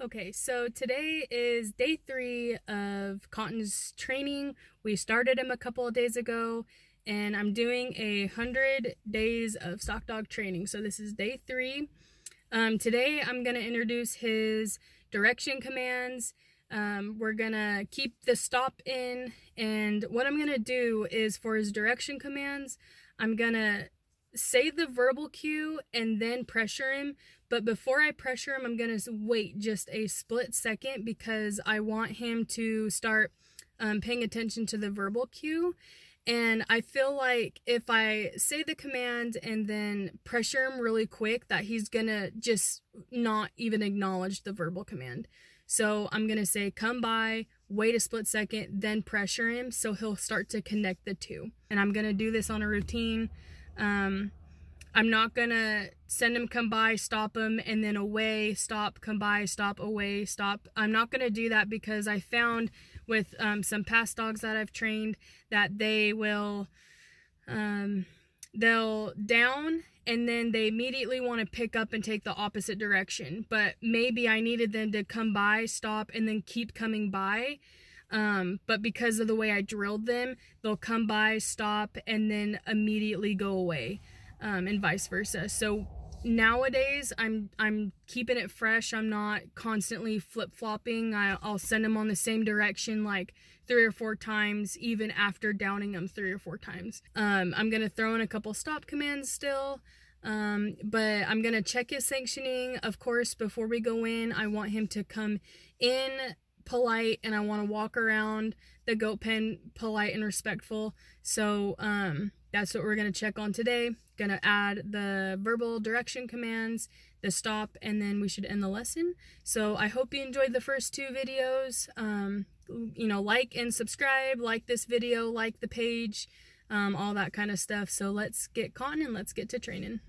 Okay, so today is day three of Cotton's training. We started him a couple of days ago, and I'm doing a hundred days of stock dog training. So this is day three. Um, today I'm gonna introduce his direction commands. Um, we're gonna keep the stop in, and what I'm gonna do is for his direction commands, I'm gonna say the verbal cue and then pressure him. But before I pressure him, I'm going to wait just a split second because I want him to start um, paying attention to the verbal cue. And I feel like if I say the command and then pressure him really quick, that he's gonna just not even acknowledge the verbal command. So I'm gonna say, come by, wait a split second, then pressure him so he'll start to connect the two. And I'm gonna do this on a routine. Um, I'm not gonna send them come by, stop them, and then away, stop, come by, stop, away, stop. I'm not gonna do that because I found with um, some past dogs that I've trained that they will, um, they'll down and then they immediately want to pick up and take the opposite direction. But maybe I needed them to come by, stop, and then keep coming by. Um, but because of the way I drilled them, they'll come by, stop, and then immediately go away um, and vice versa. So nowadays I'm I'm keeping it fresh. I'm not constantly flip flopping. I'll send them on the same direction like three or four times, even after downing them three or four times. Um, I'm gonna throw in a couple stop commands still. Um, but I'm gonna check his sanctioning. Of course, before we go in, I want him to come in polite and I want to walk around the goat pen polite and respectful. So um, that's what we're going to check on today. Going to add the verbal direction commands, the stop, and then we should end the lesson. So I hope you enjoyed the first two videos. Um, you know, like and subscribe, like this video, like the page, um, all that kind of stuff. So let's get caught and let's get to training.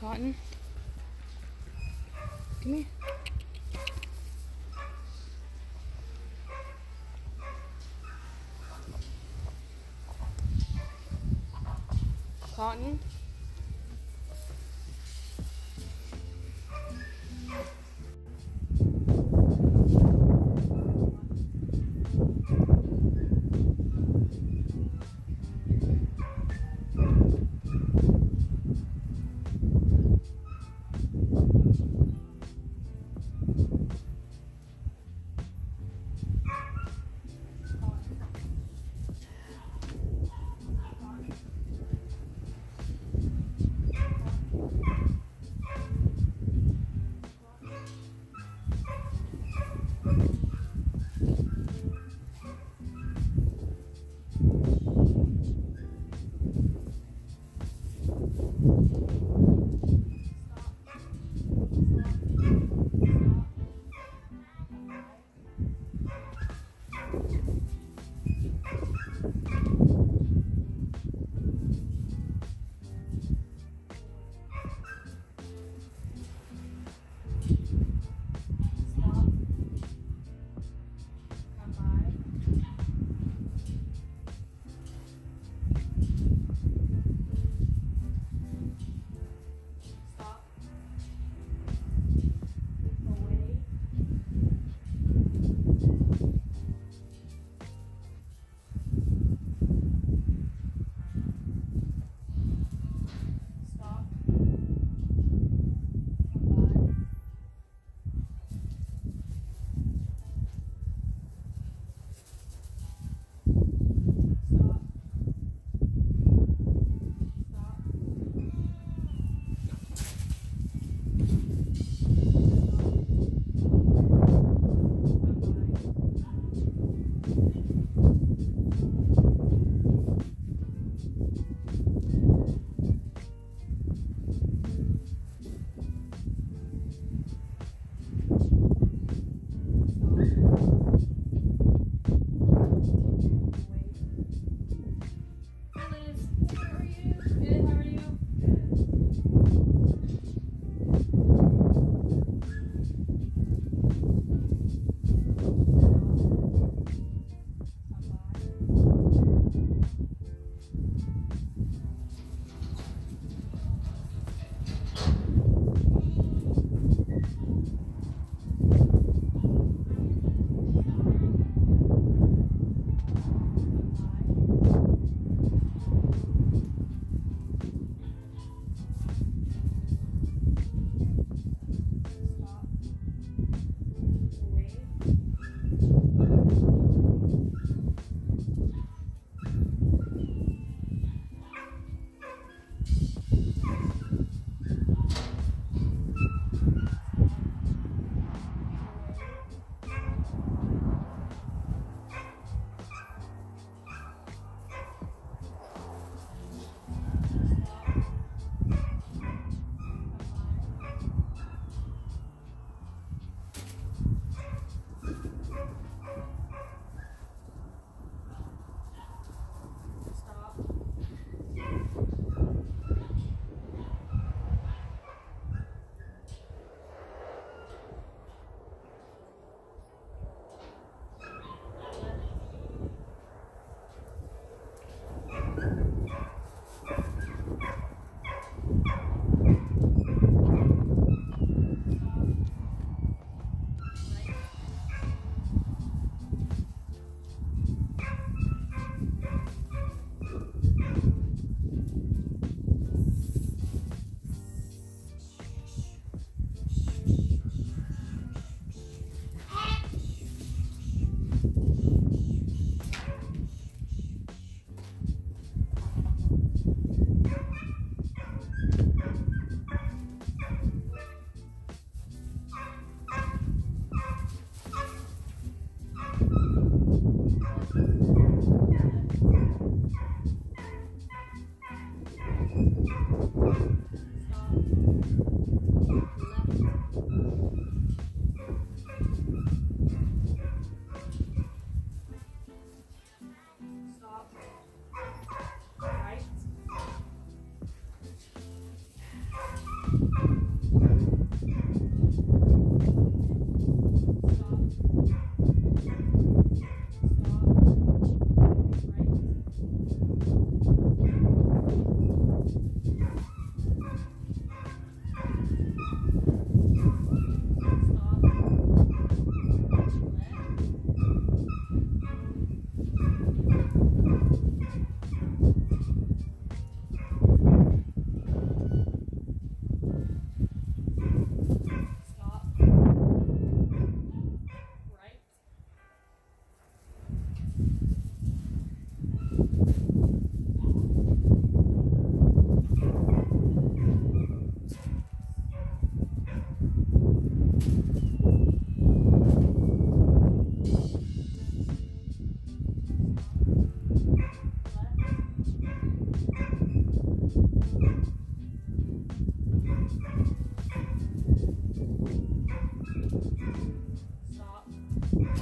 Cotton. Come here. Cotton.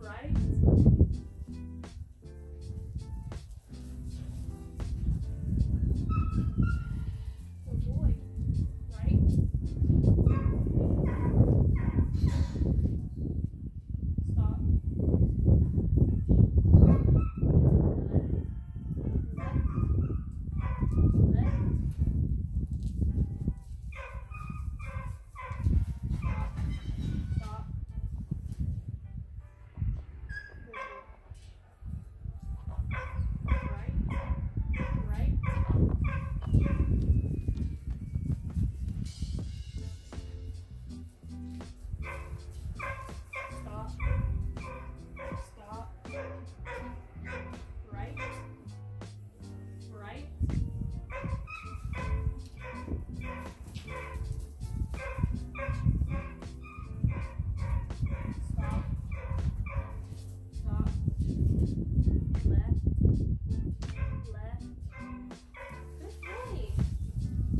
right?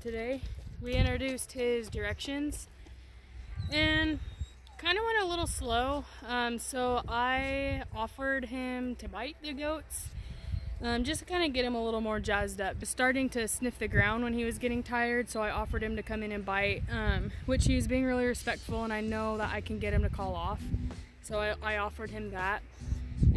today. We introduced his directions and kind of went a little slow. Um, so I offered him to bite the goats um, just to kind of get him a little more jazzed up. But Starting to sniff the ground when he was getting tired, so I offered him to come in and bite, um, which he was being really respectful, and I know that I can get him to call off. So I, I offered him that.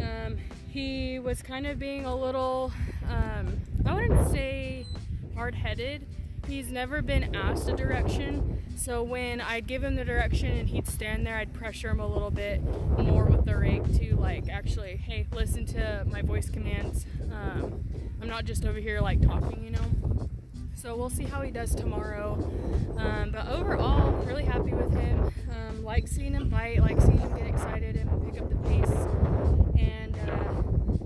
Um, he was kind of being a little, um, I wouldn't say hard headed. He's never been asked a direction, so when I'd give him the direction and he'd stand there, I'd pressure him a little bit more with the rake to like actually, hey, listen to my voice commands. Um, I'm not just over here like talking, you know. so we'll see how he does tomorrow. Um, but overall, really happy with him. Um, like seeing him bite, like seeing him get excited and pick up the pace. And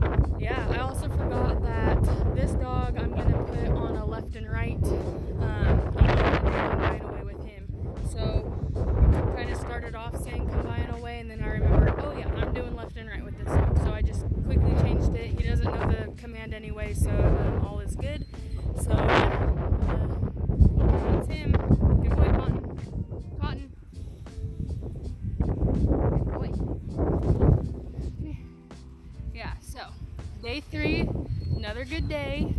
uh, yeah, I also forgot that this dog I'm gonna put on a left and right. Um, I'm gonna do come by and away with him. So kind of started off saying come by and away, and then I remembered, oh yeah, I'm doing left and right with this. So I just quickly changed it. He doesn't know the command anyway, so um, all is good. So uh, that's him. Good boy, Cotton. Cotton. Good boy. Yeah, so day three, another good day.